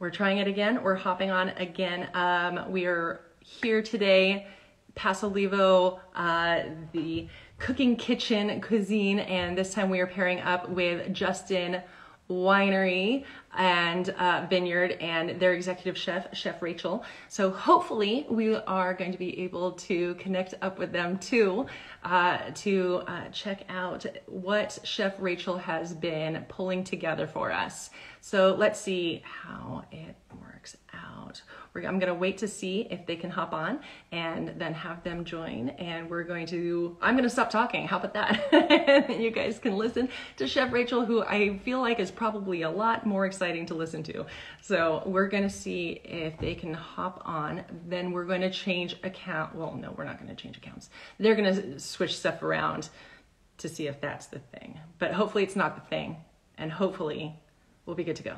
We're trying it again. We're hopping on again. Um, we are here today, Pasolivo, uh, the cooking kitchen cuisine, and this time we are pairing up with Justin Winery and uh, Vineyard and their executive chef, Chef Rachel. So hopefully we are going to be able to connect up with them too uh, to uh, check out what Chef Rachel has been pulling together for us. So let's see how it works out. We're, I'm gonna wait to see if they can hop on and then have them join. And we're going to, I'm gonna stop talking. How about that? And you guys can listen to Chef Rachel, who I feel like is probably a lot more exciting to listen to. So we're gonna see if they can hop on. Then we're gonna change account. Well, no, we're not gonna change accounts. They're gonna switch stuff around to see if that's the thing. But hopefully it's not the thing. And hopefully we'll be good to go.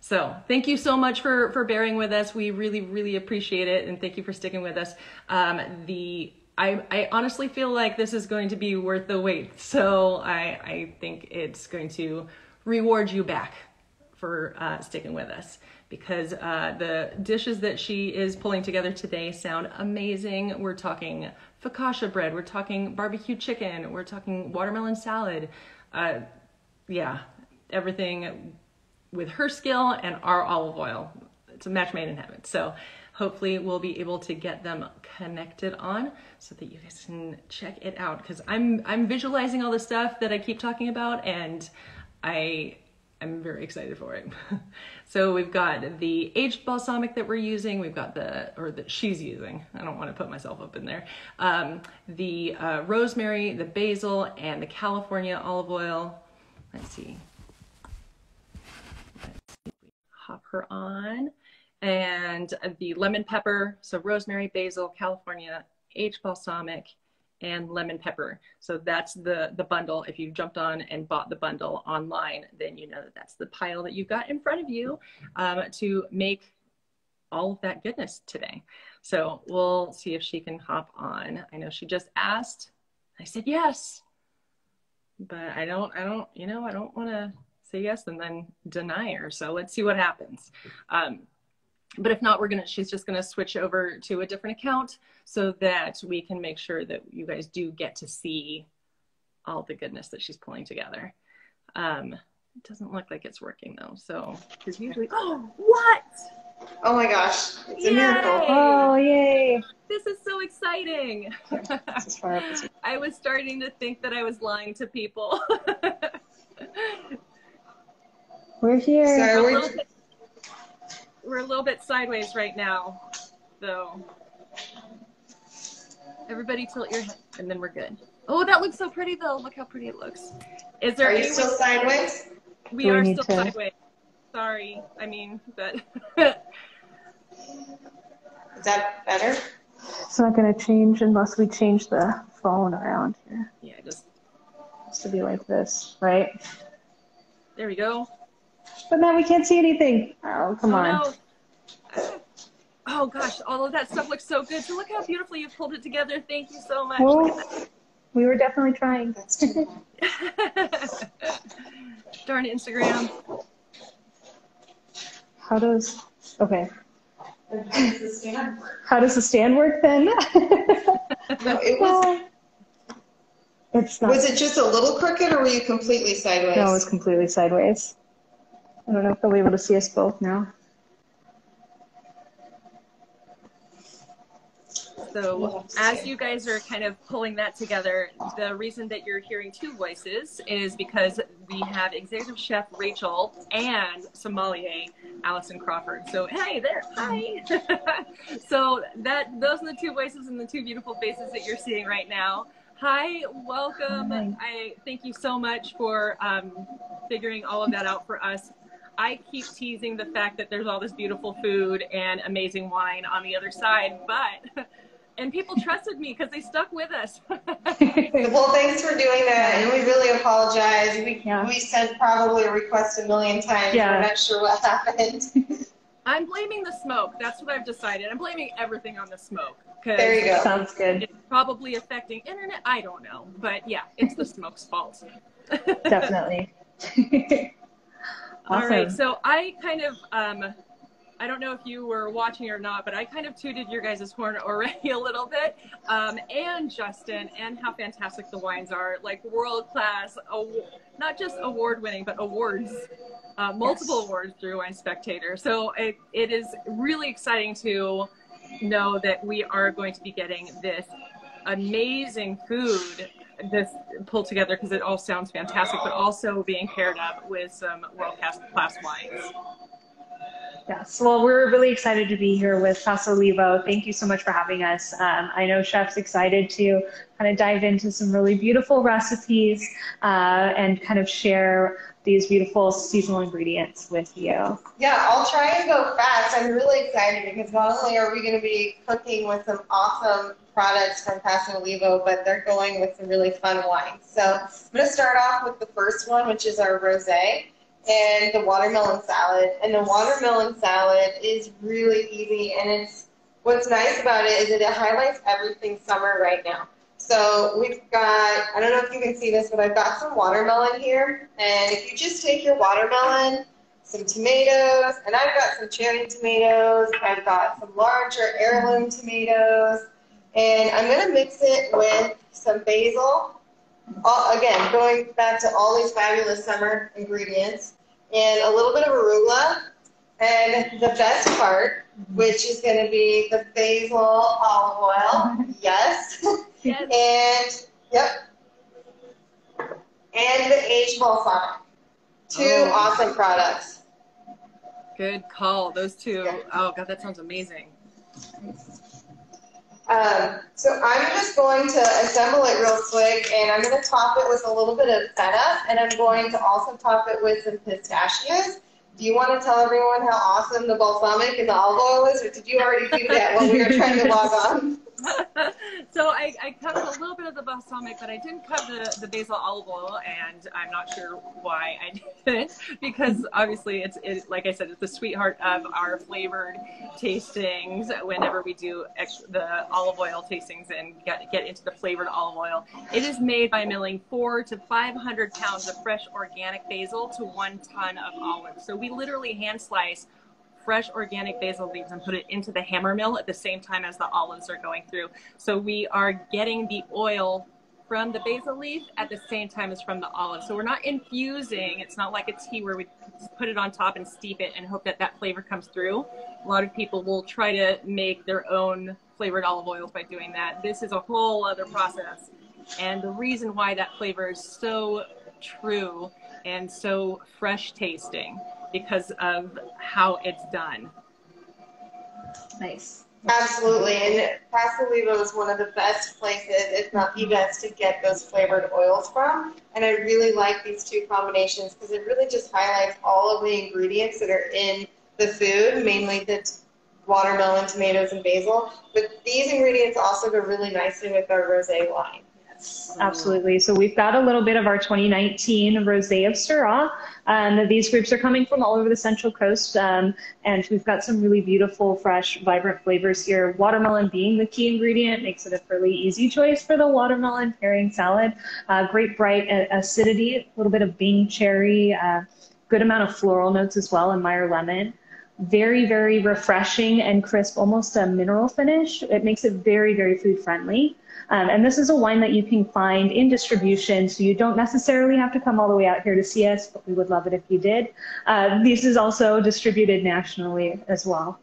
So thank you so much for for bearing with us. We really really appreciate it, and thank you for sticking with us. Um, the I, I honestly feel like this is going to be worth the wait. So I I think it's going to reward you back for uh, sticking with us because uh, the dishes that she is pulling together today sound amazing. We're talking focaccia bread, we're talking barbecue chicken, we're talking watermelon salad. Uh, yeah, everything with her skill and our olive oil. It's a match made in heaven. So hopefully we'll be able to get them connected on so that you guys can check it out because I'm I'm visualizing all the stuff that I keep talking about and I I'm very excited for it. so we've got the aged balsamic that we're using. We've got the, or that she's using. I don't want to put myself up in there. Um, the uh, rosemary, the basil, and the California olive oil. Let's see pop her on. And the lemon pepper, so rosemary, basil, California, aged balsamic, and lemon pepper. So that's the, the bundle. If you jumped on and bought the bundle online, then you know that that's the pile that you've got in front of you um, to make all of that goodness today. So we'll see if she can hop on. I know she just asked. I said yes, but I don't, I don't, you know, I don't want to say yes and then deny her. So let's see what happens. Um, but if not, we're gonna, she's just gonna switch over to a different account so that we can make sure that you guys do get to see all the goodness that she's pulling together. Um, it doesn't look like it's working though. So, because usually, oh, what? Oh my gosh, it's a miracle. Oh, yay. This is so exciting. I was starting to think that I was lying to people. We're here. Sorry, we're, a we're, little bit, we're a little bit sideways right now, so everybody tilt your head, and then we're good. Oh, that looks so pretty though. Look how pretty it looks. Is there? are you still sideways? We Do we are need still to- sideways. Sorry. I mean, but Is that better? It's not going to change unless we change the phone around here. yeah, it just It's to be like this, right? there we go. But now we can't see anything. Oh, come oh, on. no. Oh gosh, all of that stuff looks so good. So look how beautifully you've pulled it together. Thank you so much. Well, we were definitely trying. That's too long. at that. Darn Instagram. How does, okay. Does the stand work? How does the stand work then? No, it was. it's not. Was it just a little crooked, or were you completely sideways? No, it was completely sideways. I don't know if they'll be able to see us both now. So We'll have to as you guys are kind of pulling that together, the reason that you're hearing two voices is because we have executive chef Rachel and sommelier Allison Crawford. So hey there, hi. so that those are the two voices and the two beautiful faces that you're seeing right now. Hi, welcome. Hi. I thank you so much for um, figuring all of that out for us. I keep teasing the fact that there's all this beautiful food and amazing wine on the other side, but and people trusted me because they stuck with us. Well, thanks for doing that, and we really apologize. We Yeah. we sent probably a request a million times. Yeah. We're not sure what happened. I'm blaming the smoke. That's what I've decided. I'm blaming everything on the smoke because There you go. Sounds good. it's probably affecting internet. I don't know, but yeah, it's the smoke's fault. Definitely. All right, so I kind of um, I don't know if you were watching or not, but I kind of tooted your guys' horn already a little bit. Um, and Justin, and how fantastic the wines are, like world class, not just award winning, but awards, uh, multiple yes. awards through Wine Spectator. So it, it is really exciting to know that we are going to be getting this amazing food this pulled together because it all sounds fantastic, but also being paired up with some world class wines. Yes, well, we're really excited to be here with Pasolivo. Thank you so much for having us. Um, I know Chef's excited to kind of dive into some really beautiful recipes uh, and kind of share these beautiful seasonal ingredients with you. Yeah, I'll try and go fast. I'm really excited because not only are we going to be cooking with some awesome products from Pasolivo, but they're going with some really fun wines. So I'm going to start off with the first one, which is our rosé and the watermelon salad. And the watermelon salad is really easy, and it's what's nice about it is that it highlights everything summer right now. So we've got, I don't know if you can see this, but I've got some watermelon here. And if you just take your watermelon, some tomatoes, and I've got some cherry tomatoes, I've got some larger heirloom tomatoes, and I'm going to mix it with some basil. All, again, going back to all these fabulous summer ingredients and a little bit of arugula. And the best part, which is going to be the basil olive oil. Yes. yes. and, yep. And the aged balsamic. Two oh. awesome products. Good call. Those two. Yeah. Oh, God, that sounds amazing. Um, so I'm just going to assemble it real quick, and I'm going to top it with a little bit of feta, and I'm going to also top it with some pistachios. Do you want to tell everyone how awesome the balsamic and the olive oil is, or did you already do that when we were trying to log on? so I, I covered a little bit of the balsamic, but I didn't cover the, the basil olive oil, and I'm not sure why I didn't, because obviously it's it, like I said, it's the sweetheart of our flavored tastings. Whenever we do the olive oil tastings and get get into the flavored olive oil, it is made by milling four to 500 pounds of fresh organic basil to one ton of olives. So we literally hand slice fresh organic basil leaves and put it into the hammer mill at the same time as the olives are going through. So we are getting the oil from the basil leaf at the same time as from the olive. So we're not infusing. It's not like a tea where we put it on top and steep it and hope that that flavor comes through. A lot of people will try to make their own flavored olive oils by doing that. This is a whole other process. And the reason why that flavor is so true and so fresh tasting because of how it's done. Nice. Absolutely. And Paso is one of the best places, if not the best, to get those flavored oils from. And I really like these two combinations because it really just highlights all of the ingredients that are in the food, mainly the watermelon, tomatoes, and basil. But these ingredients also go really nicely with our rosé wine. Absolutely. So we've got a little bit of our 2019 Rosé of Syrah. Um, these groups are coming from all over the Central Coast, um, and we've got some really beautiful, fresh, vibrant flavors here. Watermelon being the key ingredient makes it a fairly easy choice for the watermelon pairing salad. Uh, great bright acidity, a little bit of Bing cherry, uh, good amount of floral notes as well, and Meyer lemon very, very refreshing and crisp, almost a mineral finish. It makes it very, very food friendly. Um, and this is a wine that you can find in distribution, so you don't necessarily have to come all the way out here to see us, but we would love it if you did. Uh, this is also distributed nationally as well.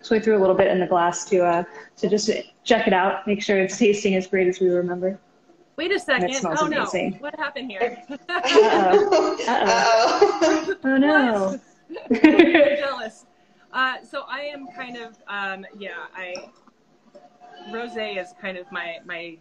So we threw a little bit in the glass to uh, to just check it out, make sure it's tasting as great as we remember. Wait a second. Oh no. What happened here? Uh-oh. Uh-oh. oh no. Jealous. Uh, so I am kind of, um, yeah, I rosé is kind of my my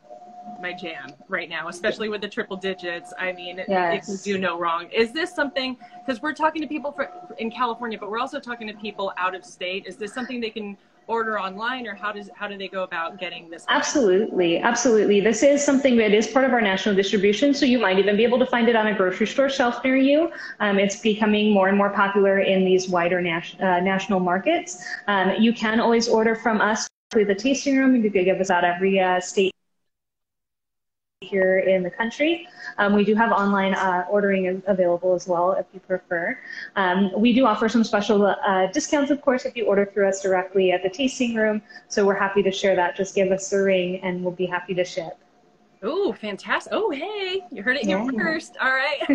my jam right now, especially with the triple digits. I mean, yes. it can do no wrong. Is this something? Because we're talking to people for, in California, but we're also talking to people out of state. Is this something they can order online, or how does how do they go about getting this? Absolutely, absolutely. This is something that is part of our national distribution, so you might even be able to find it on a grocery store shelf near you. Um, it's becoming more and more popular in these wider nas- uh, national markets. Um, you can always order from us through the tasting room. You could give us out every uh, state here in the country. Um, we do have online uh, ordering available as well if you prefer. Um, we do offer some special uh, discounts, of course, if you order through us directly at the tasting room. So we're happy to share that. Just give us a ring and we'll be happy to ship. Oh, fantastic. Oh, hey, you heard it here yeah. first. All right.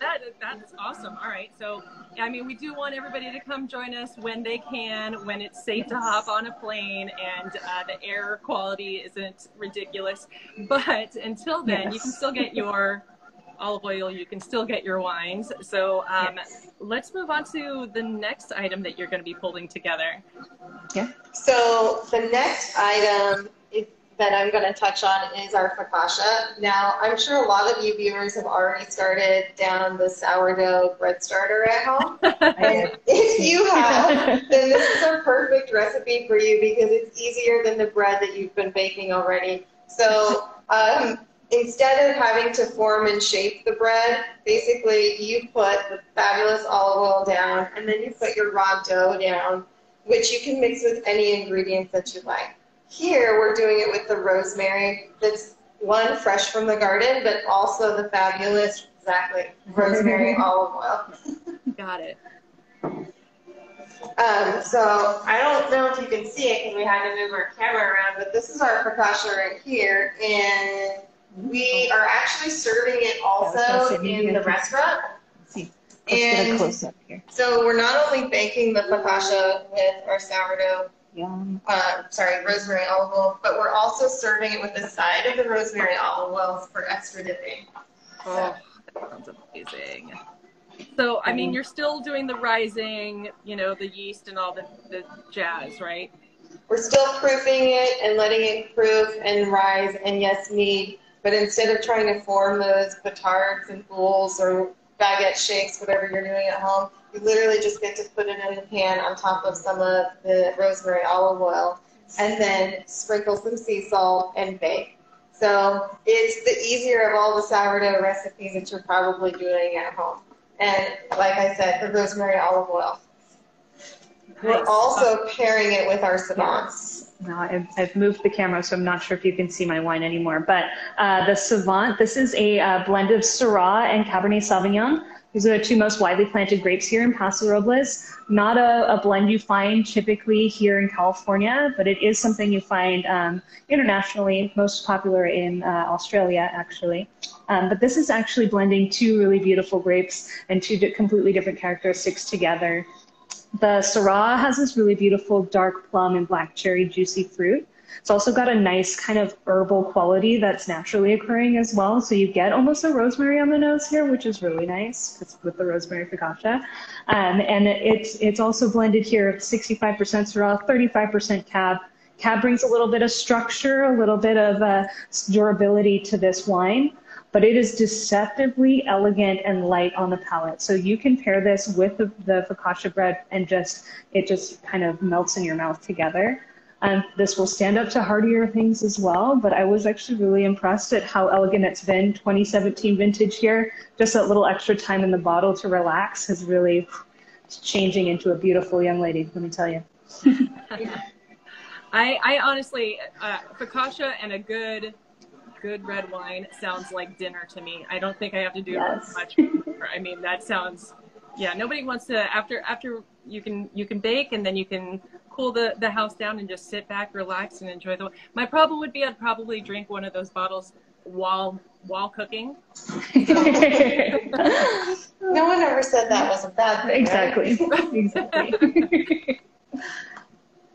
that, that's awesome. All right. So, I mean, we do want everybody to come join us when they can, when it's safe to hop on a plane and uh, the air quality isn't ridiculous. But until then, yes. you can still get your olive oil, you can still get your wines. So um, yes. let's move on to the next item that you're going to be pulling together. Yeah. So the next item that I'm going to touch on is our focaccia. Now, I'm sure a lot of you viewers have already started down the sourdough bread starter at home. and if you have, then this is a perfect recipe for you because it's easier than the bread that you've been baking already. So um, instead of having to form and shape the bread, basically you put the fabulous olive oil down and then you put your raw dough down, which you can mix with any ingredients that you like. Here, we're doing it with the rosemary that's one fresh from the garden, but also the fabulous, exactly, rosemary olive oil. Got it. Um, so I don't know if you can see it because we had to move our camera around, but this is our focaccia right here, and we are actually serving it also in the restaurant. And so we're not only baking the focaccia with our sourdough Yum. Uh, sorry, rosemary olive oil, but we're also serving it with the side of the rosemary olive oil for extra dipping. Oh, that sounds amazing. So, I mean, you're still doing the rising, you know, the yeast and all the, the jazz, right? We're still proofing it and letting it proof and rise and yes, knead. But instead of trying to form those batards and boules or baguette shakes, whatever you're doing at home, you literally just get to put it in the pan on top of some of the rosemary olive oil and then sprinkle some sea salt and bake. So it's the easier of all the sourdough recipes that you're probably doing at home. And like I said, the rosemary olive oil. Nice. We're also pairing it with our savants. I've, I've, moved the camera, so I'm not sure if you can see my wine anymore. But uh, the Savant, this is a uh, blend of Syrah and Cabernet Sauvignon. These are the two most widely planted grapes here in Paso Robles. Not a, a blend you find typically here in California, but it is something you find um, internationally, most popular in uh, Australia, actually. Um, but this is actually blending two really beautiful grapes and two completely different characteristics together. The Syrah has this really beautiful dark plum and black cherry juicy fruit. It's also got a nice kind of herbal quality that's naturally occurring as well. So you get almost a rosemary on the nose here, which is really nice with the rosemary focaccia. Um, and it's, it's also blended here 65% Syrah, 35% Cab. Cab brings a little bit of structure, a little bit of uh, durability to this wine but it is deceptively elegant and light on the palate. So you can pair this with the, the focaccia bread and just, it just kind of melts in your mouth together. And this will stand up to heartier things as well, but I was actually really impressed at how elegant it's been. 2017 vintage here, just that little extra time in the bottle to relax has really changing into a beautiful young lady, let me tell you. I, I honestly, uh, focaccia and a good, good red wine sounds like dinner to me. I don't think I have to do yes. much. More. I mean, that sounds, yeah. Nobody wants to after after you can you can bake and then you can cool the, the house down and just sit back, relax, and enjoy the. My problem would be I'd probably drink one of those bottles while while cooking. So. no one ever said that was a bad thing. Exactly. Right? exactly.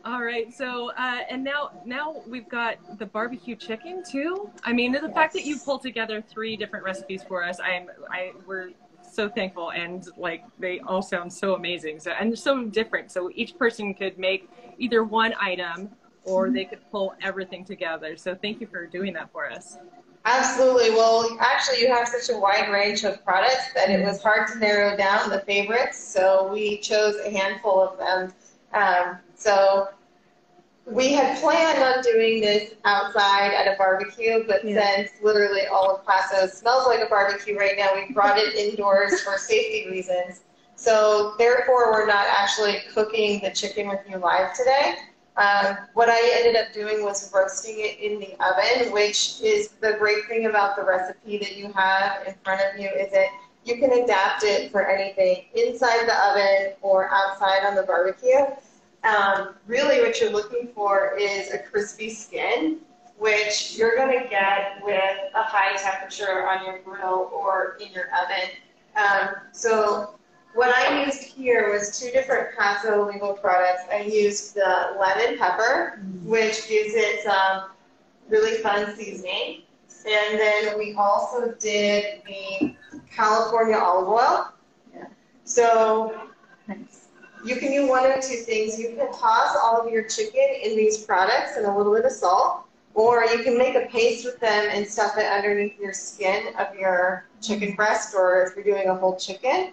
All right. So, uh, and now, now we've got the barbecue chicken too. I mean, the yes. fact that you pulled together three different recipes for us, I'm, I, we're so thankful and like they all sound so amazing so and so different so each person could make either one item or they could pull everything together so thank you for doing that for us absolutely well actually you have such a wide range of products that it was hard to narrow down the favorites so we chose a handful of them um, so we had planned on doing this outside at a barbecue, but yeah. since literally all of Paso smells like a barbecue right now, we brought it indoors for safety reasons. So therefore, we're not actually cooking the chicken with you live today. Um, what I ended up doing was roasting it in the oven, which is the great thing about the recipe that you have in front of you is that you can adapt it for anything inside the oven or outside on the barbecue. Um, really what you're looking for is a crispy skin, which you're going to get with a high temperature on your grill or in your oven. Um, so what I used here was two different Pasolivo products. I used the lemon pepper, which gives it some really fun seasoning. And then we also did the California olive oil. Yeah. So Nice. you can do one of two things. You can toss all of your chicken in these products and a little bit of salt, or you can make a paste with them and stuff it underneath your skin of your chicken breast, or if you're doing a whole chicken.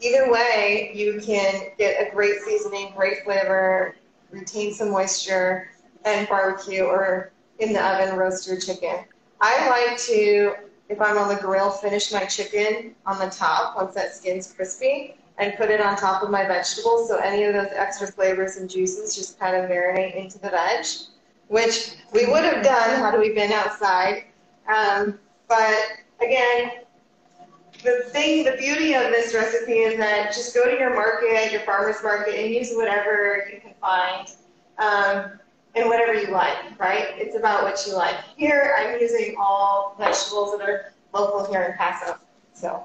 Either way, you can get a great seasoning, great flavor, retain some moisture, and barbecue or in the oven roast your chicken. I like to, if I'm on the grill, finish my chicken on the top once that skin's crispy and put it on top of my vegetables so any of those extra flavors and juices just kind of marinate into the veg, which we would have done had we been outside. Um, but again, the thing, the beauty of this recipe is that just go to your market, your farmer's market, and use whatever you can find. Um, and whatever you like, right? It's about what you like. Here, I'm using all vegetables that are local here in Paso. So,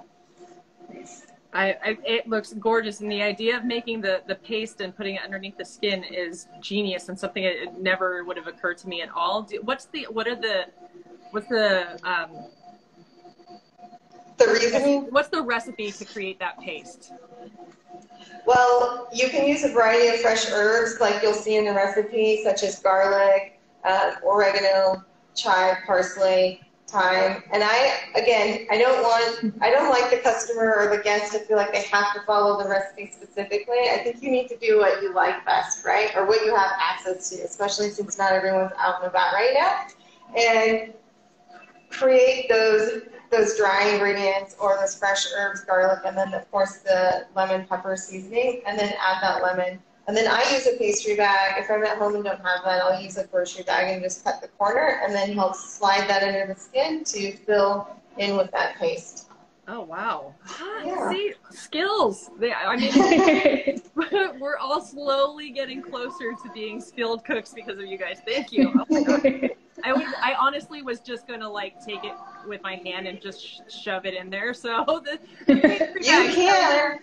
I, I, it looks gorgeous, and the idea of making the, the paste and putting it underneath the skin is genius, and something that it never would have occurred to me at all. Do, what's the what are the what's the um, the reasoning, what's the recipe to create that paste? Well, you can use a variety of fresh herbs like you'll see in the recipe, such as garlic, uh, oregano, chive, parsley, thyme. And I, again, I don't want, I don't like the customer or the guest to feel like they have to follow the recipe specifically. I think you need to do what you like best, right? Or what you have access to, especially since not everyone's out and about right now. And create those those dry ingredients or those fresh herbs, garlic, and then of course the lemon pepper seasoning, and then add that lemon. And then I use a pastry bag. If I'm at home and don't have that, I'll use a grocery bag and just cut the corner, and then help slide that under the skin to fill in with that paste. Oh wow! Yeah. See skills. They, I mean, we're all slowly getting closer to being skilled cooks because of you guys. Thank you. Oh my God. I was, I honestly was just gonna like take it with my hand and just sh- shove it in there. So the, the pastry You bag can.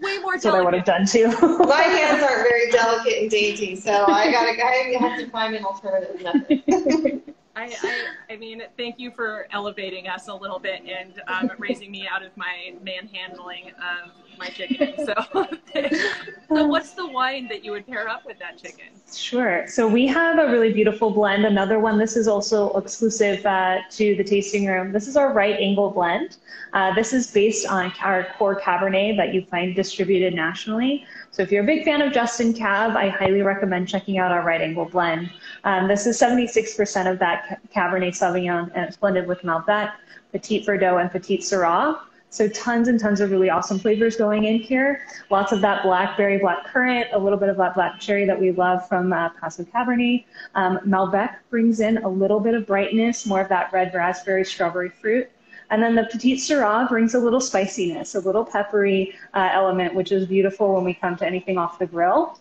way more That's what I would have done too. My hands aren't very delicate and dainty, so I gotta I have to find an alternative method. I, I, I mean, thank you for elevating us a little bit and um, raising me out of my manhandling of my chicken. So, so what's the wine that you would pair up with that chicken? Sure. So we have a really beautiful blend. Another one. This is also exclusive uh, to the tasting room. This is our right angle blend. Uh, this is based on our core Cabernet that you find distributed nationally. So if you're a big fan of Justin Cab, I highly recommend checking out our right angle blend. Um, this is 76% of that Cabernet Sauvignon, and it's blended with Malbec, Petit Verdot, and Petite Sirah. So tons and tons of really awesome flavors going in here. Lots of that blackberry, black currant, a little bit of that black cherry that we love from uh, Paso Cabernet. Um, Malbec brings in a little bit of brightness, more of that red raspberry, strawberry fruit. And then the Petite Sirah brings a little spiciness, a little peppery uh, element, which is beautiful when we come to anything off the grill.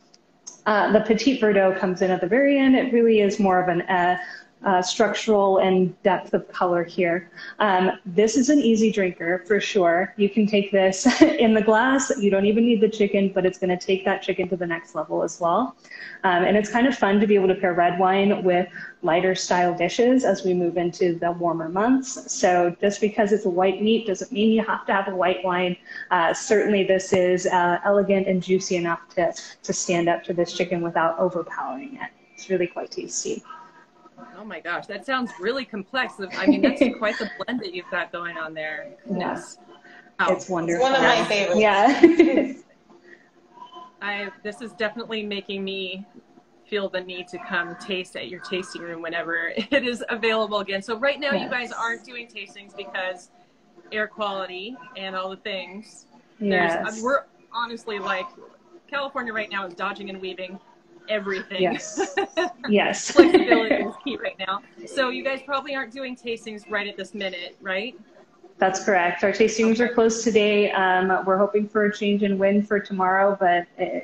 Uh, the Petit Verdot comes in at the very end. It really is more of an uh, uh, structural and depth of color here. Um, this is an easy drinker for sure. You can take this in the glass. You don't even need the chicken, but it's going to take that chicken to the next level as well. Um, and it's kind of fun to be able to pair red wine with lighter style dishes as we move into the warmer months. So just because it's a white meat doesn't mean you have to have a white wine. Uh, certainly this is uh, elegant and juicy enough to, to stand up to this chicken without overpowering it. It's really quite tasty. Oh my gosh, that sounds really complex. I mean, that's quite the blend that you've got going on there. Yes. Oh, It's wonderful. It's one of my favorites. Yeah. I this is definitely making me feel the need to come taste at your tasting room whenever it is available again. So right now you guys aren't doing tastings because air quality and all the things. Yes. I mean, we're honestly like California right now is dodging and weaving everything. Yes. Yes. Flexibility is key right now. So you guys probably aren't doing tastings right at this minute, right? That's correct. Our tastings are closed today. Um, we're hoping for a change in wind for tomorrow, but uh,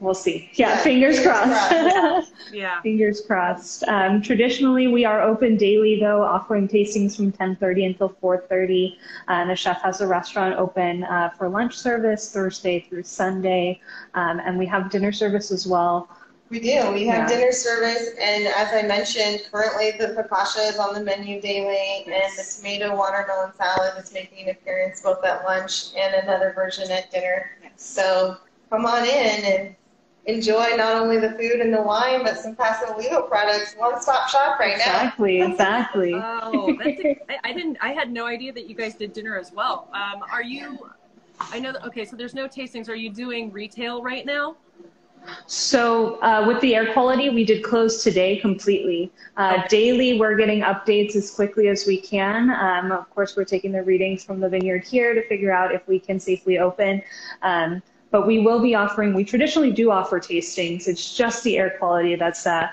we'll see. Yeah, Yeah, fingers, fingers crossed. crossed, Yeah. fingers crossed. Um, traditionally, we are open daily, though, offering tastings from 10:30 until 4:30. And the chef has a restaurant open uh, for lunch service Thursday through Sunday, um, and we have dinner service as well. We do. We have Yeah. dinner service, and as I mentioned, currently the focaccia is on the menu daily, and the tomato watermelon salad is making an appearance both at lunch and another version at dinner. So come on in and enjoy not only the food and the wine, but some Pasolivo products. One-stop shop right now. Exactly, exactly. Oh, that's a, I, I didn't. I had no idea that you guys did dinner as well. Um, are you? I know that. Okay, so there's no tastings. Are you doing retail right now? So uh, with the air quality, we did close today completely. Uh, daily, we're getting updates as quickly as we can. Um, of course, we're taking the readings from the vineyard here to figure out if we can safely open. Um, but we will be offering, we traditionally do offer tastings. It's just the air quality that's uh,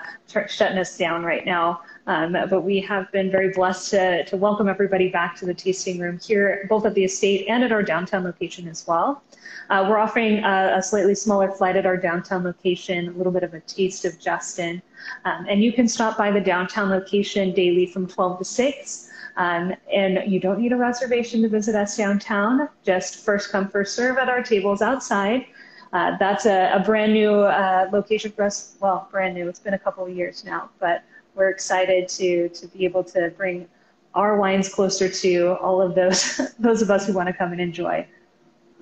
shutting us down right now. Um, but we have been very blessed to, to welcome everybody back to the tasting room here, both at the estate and at our downtown location as well. Uh, we're offering a, a slightly smaller flight at our downtown location, a little bit of a taste of Justin. Um, and you can stop by the downtown location daily from 12 to 6. Um, and you don't need a reservation to visit us downtown. Just first come, first serve at our tables outside. Uh, that's a, a brand new uh, location for us. Well, brand new. It's been a couple of years now, but we're excited to to be able to bring our wines closer to all of those those of us who want to come and enjoy.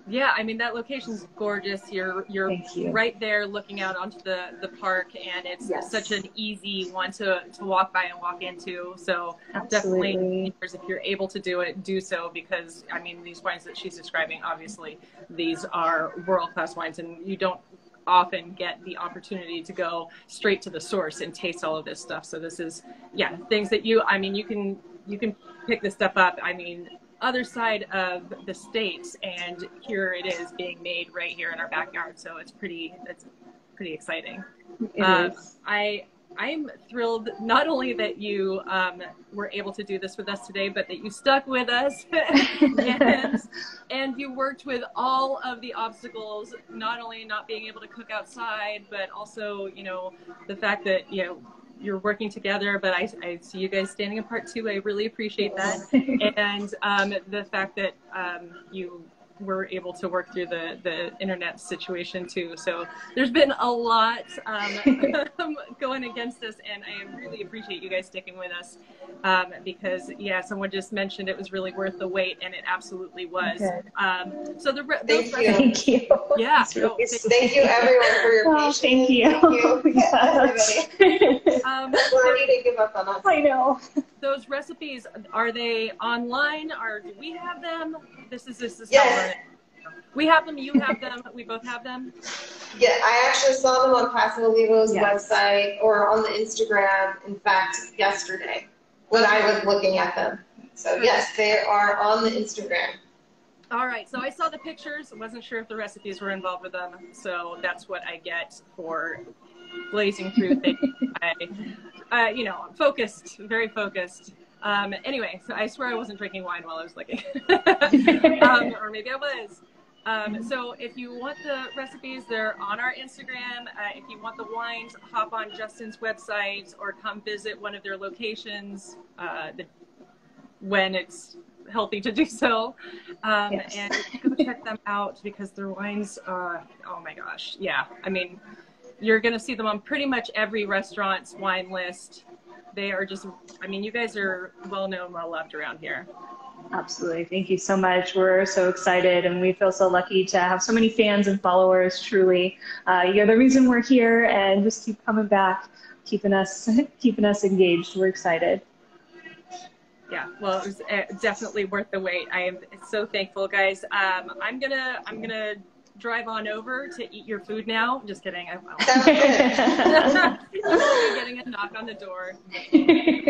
Yeah, I mean that location's gorgeous. You're you're you. right there looking out onto the, the park and it's Yes. such an easy one to, to walk by and walk into. So Absolutely. definitely if you're able to do it, do so because I mean these wines that she's describing, obviously these are world class wines and you don't often get the opportunity to go straight to the source and taste all of this stuff. So this is yeah, things that you I mean you can you can pick this stuff up. I mean other side of the states and here it is being made right here in our backyard so it's pretty it's pretty exciting It Um, is. i i'm thrilled not only that you um, were able to do this with us today but that you stuck with us. And, and you worked with all of the obstacles not only not being able to cook outside but also you know the fact that you know you're working together. But i, I see you guys standing apart too. I really appreciate that. And um, the fact that um, you were able to work through the, the internet situation too. So there's been a lot um, going against us, and I really appreciate you guys sticking with us um, because, yeah, someone just mentioned it was really worth the wait, and it absolutely was. Good. Um, so the re- Thank those you. Thank you. Yeah, It's really no, sweet. Thank you everyone for your Oh, patience. thank you. Thank you, Yes. everybody. um, We're ready to give up on us. I know. Those recipes are they online or do we have them? This is this is Yes. We have them. You have them. We both have them. Yeah, I actually saw them on Pasolivo's Yes. website or on the Instagram, in fact, yesterday when I was looking at them. So yes, they are on the Instagram. All right, so I saw the pictures. wasn't sure if the recipes were involved with them, so that's what I get for blazing through things. I, uh, you know, focused, very focused. Um, anyway, so I swear I wasn't drinking wine while I was looking, um, or maybe I was. Um, so if you want the recipes, they're on our Instagram. Uh, if you want the wines, hop on Justin's website or come visit one of their locations uh, the, when it's healthy to do so. Um, Yes. And go check them out because their wines, uh, oh my gosh, yeah. I mean, you're going to see them on pretty much every restaurant's wine list. They are just, I mean, you guys are well known, well loved around here. Absolutely. Thank you so much. We're so excited and we feel so lucky to have so many fans and followers. Truly, uh, you're the reason we're here and just keep coming back, keeping us, keeping us engaged. We're excited. Yeah, well, it was uh, definitely worth the wait. I am so thankful, guys. Um, I'm gonna, I'm gonna drive on over to eat your food now. Just kidding. I, Sounds good. I'm getting a knock on the door.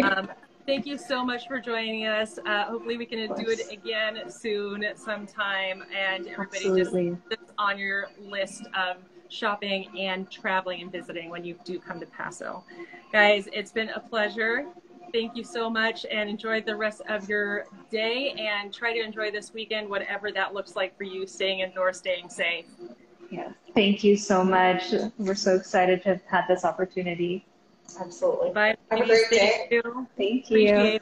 Um, thank you so much for joining us. Uh, hopefully, we can do it again soon, sometime. And everybody, just Absolutely. that's on your list of shopping and traveling and visiting when you do come to Paso. Guys, it's been a pleasure. Thank you so much and enjoy the rest of your day and try to enjoy this weekend, whatever that looks like for you, staying indoors, staying safe. Yeah, thank you so much. We're so excited to have had this opportunity. Absolutely. Bye. Have a great Thank day. you. Thank you.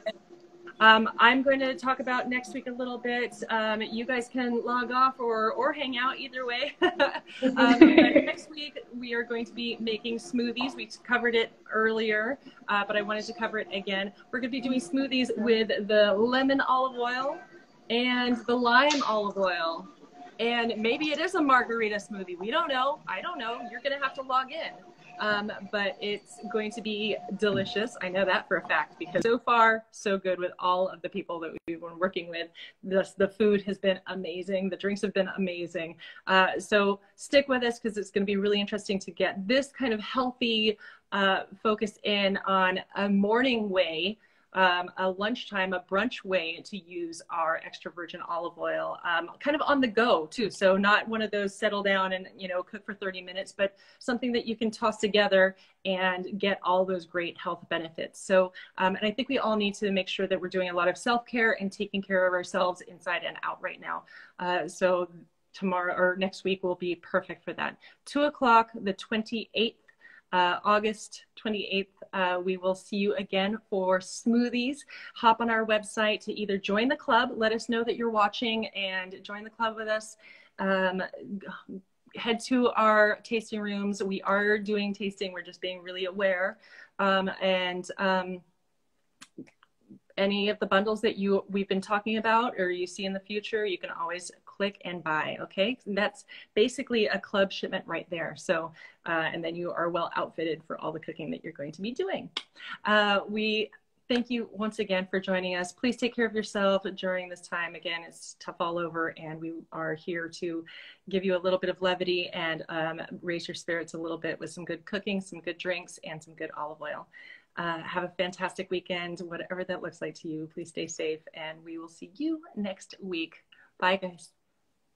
Um, I'm going to talk about next week a little bit. Um, you guys can log off or, or hang out either way. um, next week, we are going to be making smoothies. We covered it earlier, uh, but I wanted to cover it again. We're going to be doing smoothies with the lemon olive oil and the lime olive oil. And maybe it is a margarita smoothie. We don't know. I don't know. You're going to have to log in. Um, but it's going to be delicious. I know that for a fact because so far, so good with all of the people that we've been working with. The, the food has been amazing. The drinks have been amazing. Uh, so stick with us because it's going to be really interesting to get this kind of healthy uh, focus in on a morning way um, a lunchtime, a brunch way to use our extra virgin olive oil, um, kind of on the go too. So not one of those settle down and you know cook for 30 minutes, but something that you can toss together and get all those great health benefits. So, um, and I think we all need to make sure that we're doing a lot of self care and taking care of ourselves inside and out right now. Uh, so tomorrow or next week will be perfect for that. Two o'clock, the 28th uh, August 28th, uh, we will see you again for smoothies. Hop on our website to either join the club, let us know that you're watching, and join the club with us. Um, head to our tasting rooms. We are doing tasting, we're just being really aware. Um, and um, any of the bundles that you we've been talking about or you see in the future, you can always click and buy. Okay, and that's basically a club shipment right there. So, uh, and then you are well outfitted for all the cooking that you're going to be doing. Uh, we thank you once again for joining us. Please take care of yourself during this time. Again, it's tough all over, and we are here to give you a little bit of levity and um, raise your spirits a little bit with some good cooking, some good drinks, and some good olive oil. Uh, have a fantastic weekend, whatever that looks like to you. Please stay safe, and we will see you next week. Bye, guys.